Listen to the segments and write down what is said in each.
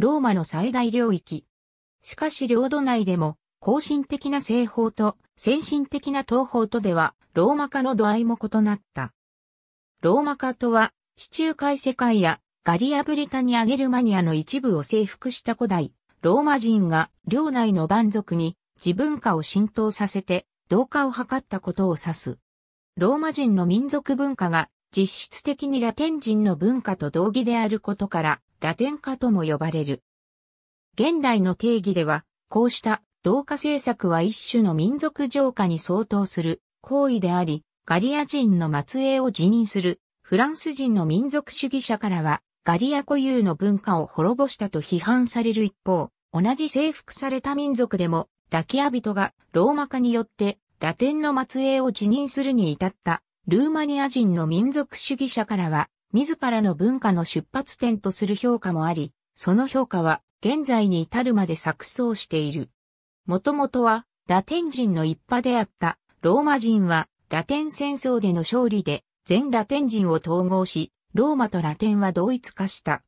ローマの最大領域。しかし領土内でも、後進的な西方と先進的な東方とでは、ローマ化の度合いも異なった。ローマ化とは、地中海世界やガリアブリタニアゲルマニアの一部を征服した古代、ローマ人が領内の蛮族に自文化を浸透させて同化を図ったことを指す。ローマ人の民族文化が実質的にラテン人の文化と同義であることからラテン化とも呼ばれる。現代の定義では、こうした同化政策は一種の民族浄化に相当する行為であり、ガリア人の末裔を辞任するフランス人の民族主義者からは、ガリア固有の文化を滅ぼしたと批判される一方、同じ征服された民族でもダキア人がローマ化によってラテンの末裔を辞任するに至ったルーマニア人の民族主義者からは自らの文化の出発点とする評価もあり、その評価は現在に至るまで錯綜している。もともとはラテン人の一派であったローマ人はラテン戦争での勝利で全ラテン人を統合し、ローマとラテンは同一化した。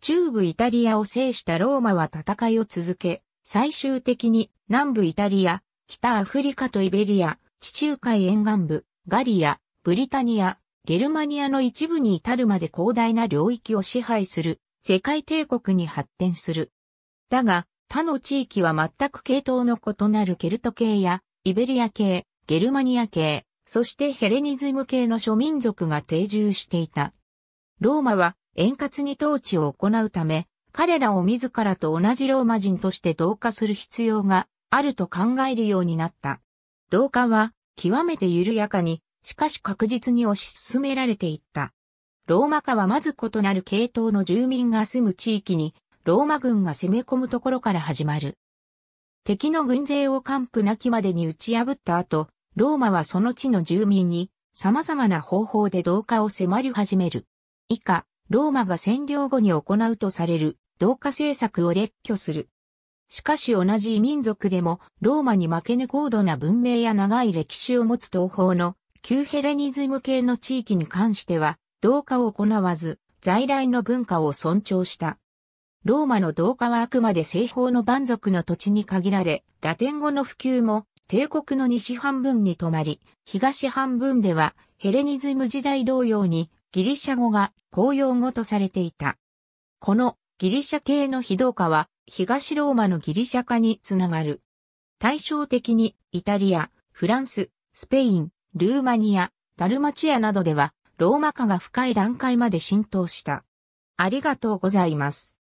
中部イタリアを制したローマは戦いを続け、最終的に南部イタリア、北アフリカとイベリア、地中海沿岸部、ガリア、ブリタニア、ゲルマニアの一部に至るまで広大な領域を支配する世界帝国に発展する。だが、他の地域は全く系統の異なるケルト系やイベリア系、ゲルマニア系、そしてヘレニズム系の諸民族が定住していた。ローマは円滑に統治を行うため、彼らを自らと同じローマ人として同化する必要があると考えるようになった。同化は極めて緩やかに、しかし確実に推し進められていった。ローマ化はまず異なる系統の住民が住む地域に、ローマ軍が攻め込むところから始まる。敵の軍勢を完膚なきまでに打ち破った後、ローマはその地の住民に様々な方法で同化を迫り始める。以下、ローマが占領後に行うとされる同化政策を列挙する。しかし同じ民族でもローマに負けぬ高度な文明や長い歴史を持つ東方の旧ヘレニズム系の地域に関しては同化を行わず在来の文化を尊重した。ローマの同化はあくまで西方の蛮族の土地に限られ、ラテン語の普及も帝国の西半分に止まり、東半分ではヘレニズム時代同様にギリシャ語が公用語とされていた。このギリシャ系の非同化は東ローマのギリシャ化につながる。対照的にイタリア、フランス、スペイン、ルーマニア、ダルマチアなどではローマ化が深い段階まで浸透した。ありがとうございます。